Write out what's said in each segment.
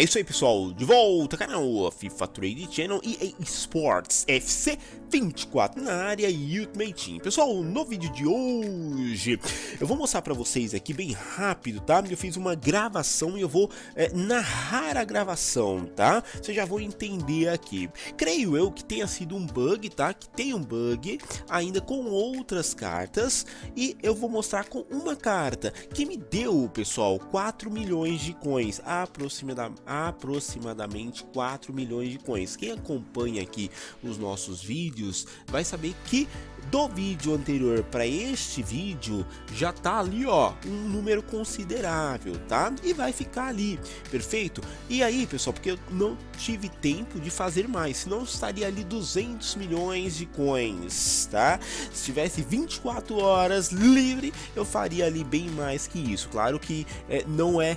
É isso aí, pessoal. De volta, canal FIFA Trade Channel e Sports FC 24 na área e Ultimate Team. Pessoal, no vídeo de hoje eu vou mostrar para vocês aqui bem rápido, tá? Eu fiz uma gravação e eu vou é, narrar a gravação, tá? Vocês já vão entender aqui. Creio eu que tenha sido um bug, tá? Que tem um bug ainda com outras cartas e eu vou mostrar com uma carta que me deu, pessoal, 4 milhões de coins, aproximadamente aproximadamente 4 milhões de coins. Quem acompanha aqui os nossos vídeos vai saber que do vídeo anterior para este vídeo já tá ali ó um número considerável tá? E vai ficar ali perfeito? E aí pessoal porque eu não tive tempo de fazer mais senão estaria ali 200 milhões de coins tá? Se tivesse 24 horas livre eu faria ali bem mais que isso. Claro que é, não é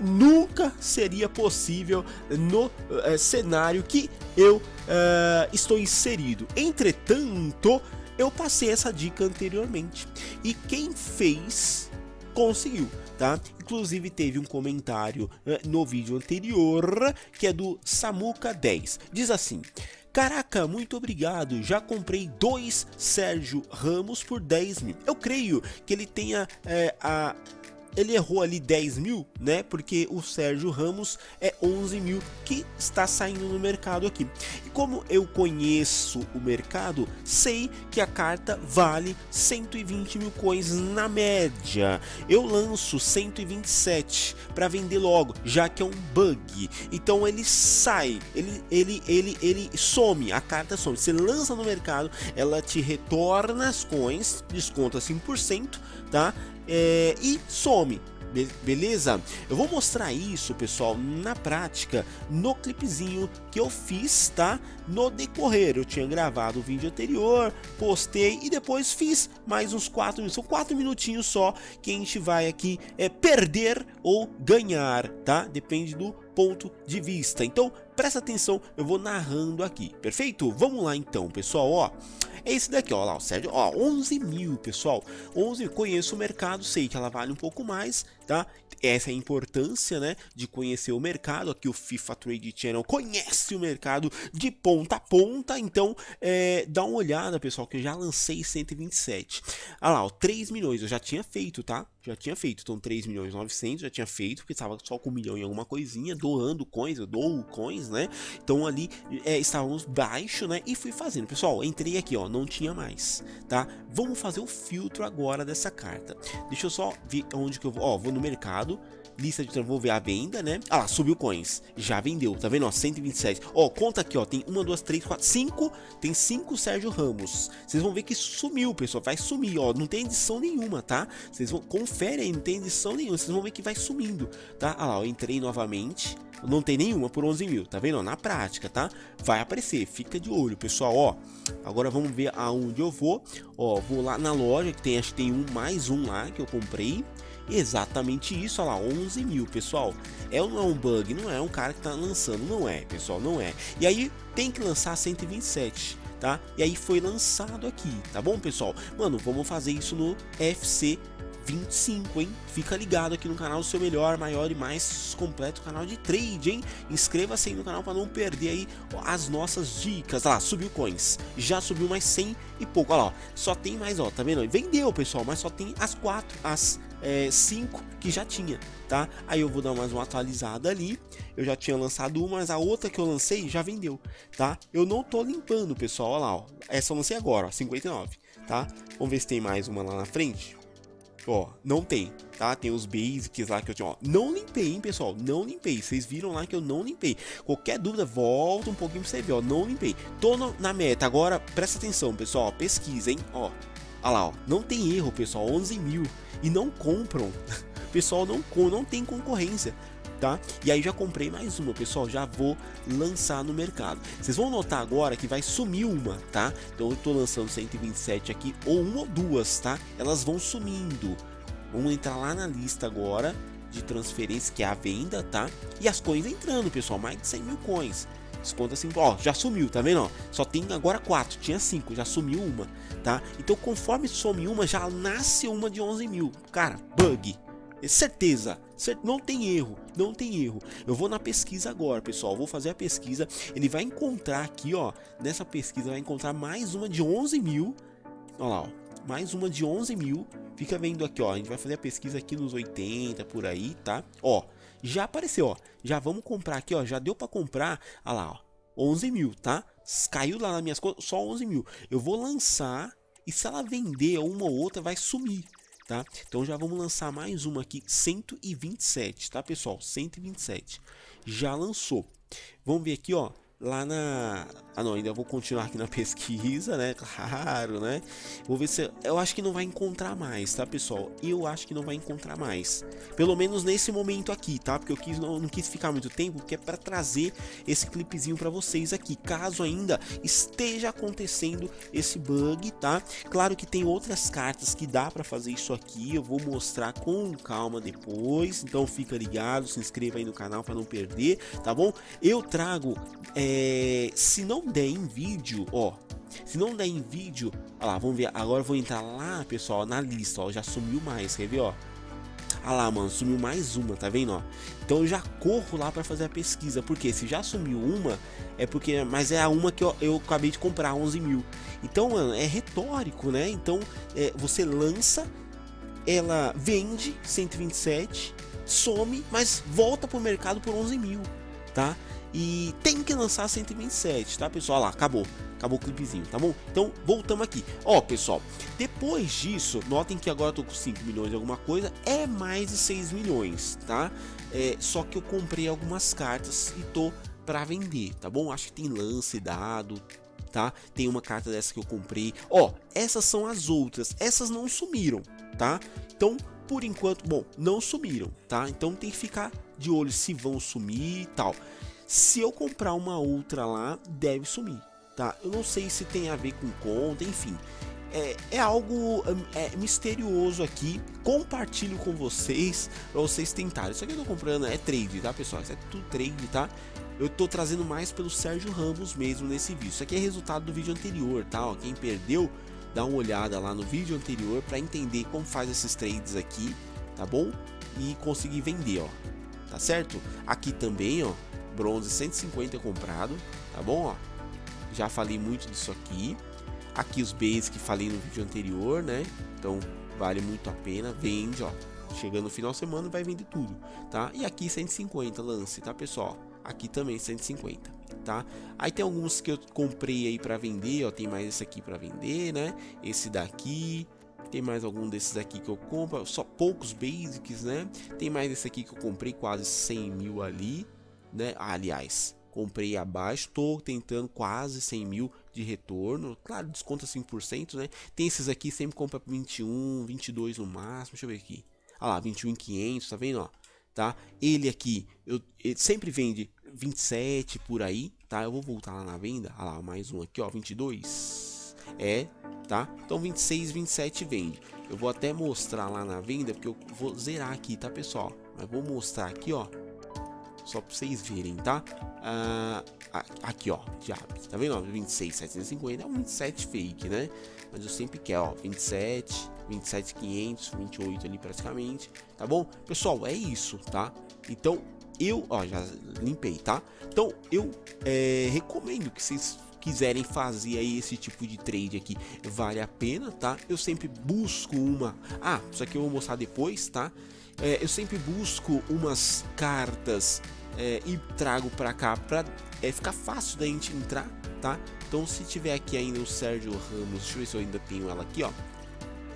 nunca seria possível no uh, cenário que eu uh, estou inserido. Entretanto, eu passei essa dica anteriormente e quem fez conseguiu, tá? Inclusive teve um comentário uh, no vídeo anterior que é do Samuca 10. Diz assim: Caraca, muito obrigado. Já comprei dois Sérgio Ramos por 10 mil. Eu creio que ele tenha é, a ele errou ali 10 mil, né? Porque o Sérgio Ramos é 11 mil que está saindo no mercado aqui. E como eu conheço o mercado, sei que a carta vale 120 mil coins na média. Eu lanço 127 para vender logo, já que é um bug. Então ele sai, ele, ele, ele, ele some, a carta some. Você lança no mercado, ela te retorna as coins, desconta 5%, tá? É, e some. Be beleza? Eu vou mostrar isso, pessoal, na prática, no clipezinho que eu fiz, tá? No decorrer, eu tinha gravado o vídeo anterior, postei e depois fiz mais uns 4 minutos. São 4 minutinhos só que a gente vai aqui é, perder ou ganhar, tá? Depende do ponto de vista. Então, presta atenção, eu vou narrando aqui, perfeito? Vamos lá então, pessoal, ó. É esse daqui, ó lá, o Sérgio, ó, 11 mil, pessoal. 11 conheço o mercado, sei que ela vale um pouco mais, tá? Essa é a importância, né, de conhecer o mercado. Aqui o FIFA Trade Channel conhece o mercado de ponta a ponta, então é, dá uma olhada, pessoal, que eu já lancei 127. Ah lá, ó, 3 milhões eu já tinha feito, tá? Já tinha feito, então 3 milhões 900 já tinha feito, porque estava só com um milhão e alguma coisinha, doando coins, eu dou coins, né? Então ali é, estávamos baixo, né? E fui fazendo. Pessoal, entrei aqui, ó, não tinha mais, tá? Vamos fazer o filtro agora dessa carta. Deixa eu só ver onde que eu vou, ó, vou no mercado, lista de vou ver a venda, né? Ah lá, subiu coins. Já vendeu, tá vendo? Ó, 127. Ó, conta aqui, ó. Tem uma, duas, três, quatro, cinco. Tem cinco Sérgio Ramos. Vocês vão ver que sumiu, pessoal. Vai sumir, ó. Não tem edição nenhuma, tá? Vocês vão. Confere aí, não tem edição nenhuma. Vocês vão ver que vai sumindo, tá? Ah lá, eu entrei novamente. Não tem nenhuma por 11 mil, tá vendo? Na prática, tá? Vai aparecer, fica de olho, pessoal, ó. Agora vamos ver aonde eu vou. Ó, vou lá na loja que tem, acho que tem um mais um lá que eu comprei. Exatamente isso, olha lá, 11 mil, pessoal. É não é um bug? Não é um cara que tá lançando, não é, pessoal, não é. E aí tem que lançar 127, tá? E aí foi lançado aqui, tá bom, pessoal? Mano, vamos fazer isso no FC 25, hein? Fica ligado aqui no canal, seu melhor, maior e mais completo canal de trade, hein? Inscreva-se aí no canal para não perder aí as nossas dicas. Olha lá, subiu coins. Já subiu mais 100 e pouco. Olha lá, só tem mais, ó, tá vendo? Vendeu, pessoal, mas só tem as quatro, as é, cinco que já tinha, tá? Aí eu vou dar mais uma atualizada ali. Eu já tinha lançado uma, mas a outra que eu lancei já vendeu, tá? Eu não tô limpando, pessoal, olha lá, ó. Essa eu lancei agora, ó, 59, tá? Vamos ver se tem mais uma lá na frente. Ó, não tem, tá? Tem os basics lá que eu tinha, ó. Não limpei, hein, pessoal? Não limpei. Vocês viram lá que eu não limpei. Qualquer dúvida, volta um pouquinho pra você ver, ó. Não limpei. Tô no, na meta. Agora, presta atenção, pessoal. Pesquisa, hein? Ó, Olha lá, ó. Não tem erro, pessoal. 11 mil. E não compram. pessoal não, não tem concorrência. Tá? E aí já comprei mais uma, pessoal, já vou lançar no mercado. Vocês vão notar agora que vai sumir uma, tá? Então eu tô lançando 127 aqui, ou uma ou duas, tá? Elas vão sumindo. Vamos entrar lá na lista agora de transferência, que é a venda, tá? E as coins entrando, pessoal, mais de 100 mil coins. Desconta assim, ó, já sumiu, tá vendo? Só tem agora quatro, tinha cinco, já sumiu uma, tá? Então conforme some uma, já nasce uma de 11 mil. Cara, bug, É certeza, não tem erro, não tem erro. Eu vou na pesquisa agora, pessoal. Vou fazer a pesquisa. Ele vai encontrar aqui, ó. Nessa pesquisa vai encontrar mais uma de 11 mil. Olha lá, ó. Mais uma de 11 mil. Fica vendo aqui, ó. A gente vai fazer a pesquisa aqui nos 80 por aí, tá? Ó, já apareceu, ó. Já vamos comprar aqui, ó. Já deu para comprar. Olha lá, ó. 11 mil, tá? Caiu lá nas minhas contas, só 11 mil. Eu vou lançar e se ela vender uma ou outra, vai sumir tá? Então já vamos lançar mais uma aqui, 127, tá pessoal? 127. Já lançou. Vamos ver aqui, ó, lá na... Ah não, ainda vou continuar aqui na pesquisa, né? Claro, né? Vou ver se... Eu acho que não vai encontrar mais, tá, pessoal? Eu acho que não vai encontrar mais. Pelo menos nesse momento aqui, tá? Porque eu quis, não, não quis ficar muito tempo, porque é para trazer esse clipezinho para vocês aqui. Caso ainda esteja acontecendo esse bug, tá? Claro que tem outras cartas que dá para fazer isso aqui. Eu vou mostrar com calma depois. Então fica ligado, se inscreva aí no canal para não perder, tá bom? Eu trago... É, é, se não der em vídeo, ó, se não der em vídeo, ó lá, vamos ver, agora eu vou entrar lá, pessoal, na lista, ó, já sumiu mais, quer ver, ó? Ah lá, mano, sumiu mais uma, tá vendo, ó? Então eu já corro lá para fazer a pesquisa, porque se já sumiu uma, é porque, mas é a uma que eu, eu acabei de comprar, 11 mil. Então, mano, é retórico, né? Então, é, você lança, ela vende 127, some, mas volta pro mercado por 11 mil, tá? E tem que lançar 127, tá pessoal? Olha lá, acabou. Acabou o clipezinho, tá bom? Então, voltamos aqui. Ó, pessoal, depois disso, notem que agora eu tô com 5 milhões de alguma coisa, é mais de 6 milhões, tá? É, só que eu comprei algumas cartas e tô para vender, tá bom? Acho que tem lance dado, tá? Tem uma carta dessa que eu comprei. Ó, essas são as outras. Essas não sumiram, tá? Então, por enquanto, bom, não sumiram, tá? Então tem que ficar de olho se vão sumir e tal. Se eu comprar uma outra lá, deve sumir, tá? Eu não sei se tem a ver com conta, enfim. É, é algo é, misterioso aqui. Compartilho com vocês para vocês tentarem. Isso aqui eu tô comprando é trade, tá, pessoal? Isso é tudo trade, tá? Eu tô trazendo mais pelo Sérgio Ramos mesmo nesse vídeo. Isso aqui é resultado do vídeo anterior, tá? Ó, quem perdeu, dá uma olhada lá no vídeo anterior para entender como faz esses trades aqui, tá bom? E conseguir vender, ó. Tá certo? Aqui também, ó, bronze 150 comprado, tá bom? Ó, já falei muito disso aqui. Aqui os base que falei no vídeo anterior, né? Então vale muito a pena, vende, ó. Chegando no final de semana vai vender tudo, tá? E aqui 150 lance, tá, pessoal? Aqui também 150, tá? Aí tem alguns que eu comprei aí para vender, ó, tem mais esse aqui para vender, né? Esse daqui, tem mais algum desses aqui que eu compro, só poucos basics, né? Tem mais esse aqui que eu comprei quase 100 mil ali, né? aliás, comprei abaixo, estou tentando quase 100 mil de retorno. Claro, desconta 5%, né? Tem esses aqui, sempre compra 21, 22 no máximo. Deixa eu ver aqui. Olha lá, 21,500, tá vendo? Ó, tá? Ele aqui, eu, ele sempre vende 27 por aí, tá? Eu vou voltar lá na venda. Olha lá, mais um aqui, ó, 22. É, tá? Então 26, 27 vende. Eu vou até mostrar lá na venda, porque eu vou zerar aqui, tá, pessoal? Mas vou mostrar aqui, ó só para vocês verem, tá? Ah, aqui, ó, já, tá vendo? 26, 750 é um 27 fake, né? Mas eu sempre quero, ó, 27, 27, 500, 28 ali praticamente, tá bom? Pessoal, é isso, tá? Então, eu, ó, já limpei, tá? Então, eu é, recomendo que vocês quiserem fazer aí esse tipo de trade aqui, vale a pena, tá? Eu sempre busco uma... Ah, isso aqui eu vou mostrar depois, tá? É, eu sempre busco umas cartas é, e trago para cá para é, ficar fácil da gente entrar, tá? Então se tiver aqui ainda o Sérgio Ramos, deixa eu ver se eu ainda tenho ela aqui, ó.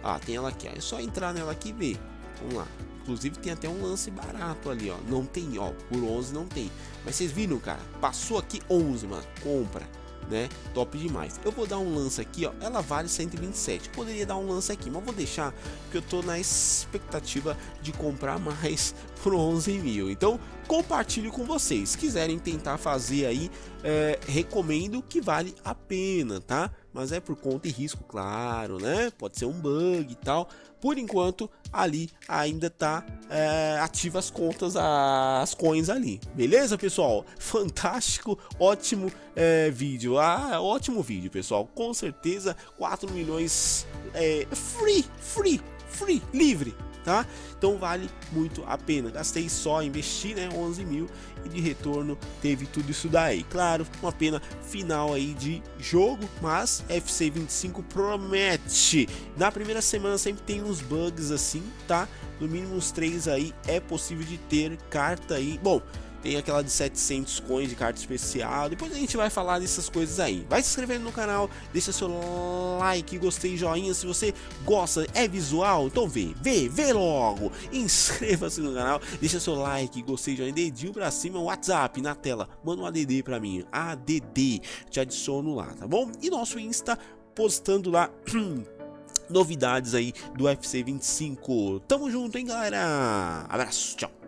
Ah, tem ela aqui, ó. é só entrar nela aqui e ver. Vamos lá. Inclusive tem até um lance barato ali, ó. Não tem, ó, por 11 não tem. Mas vocês viram, cara? Passou aqui 11, mano. Compra né? Top demais. Eu vou dar um lance aqui, ó. Ela vale 127. Poderia dar um lance aqui, mas vou deixar porque eu tô na expectativa de comprar mais por 11 mil. Então compartilho com vocês. Se quiserem tentar fazer aí, é, recomendo que vale a pena, tá? Mas é por conta e risco, claro, né? Pode ser um bug e tal. Por enquanto, ali ainda tá é, ativa as contas, as coins ali. Beleza, pessoal? Fantástico, ótimo é, vídeo. Ah, ótimo vídeo, pessoal. Com certeza, 4 milhões é, free, free, free, livre tá? Então vale muito a pena. Gastei só, investi, né, 11 mil e de retorno teve tudo isso daí. Claro, uma pena final aí de jogo, mas FC 25 promete. Na primeira semana sempre tem uns bugs assim, tá? No mínimo uns três aí é possível de ter carta aí. Bom, tem aquela de 700 coins de carta especial. Depois a gente vai falar dessas coisas aí. Vai se inscrevendo no canal, deixa seu like, gostei, joinha. Se você gosta, é visual, então vê, vê, vê logo. Inscreva-se no canal, deixa seu like, gostei, joinha, dedinho pra cima, WhatsApp na tela. Manda um ADD pra mim, ADD. Te adiciono lá, tá bom? E nosso Insta postando lá. novidades aí do FC 25. Tamo junto, hein, galera? Abraço, tchau.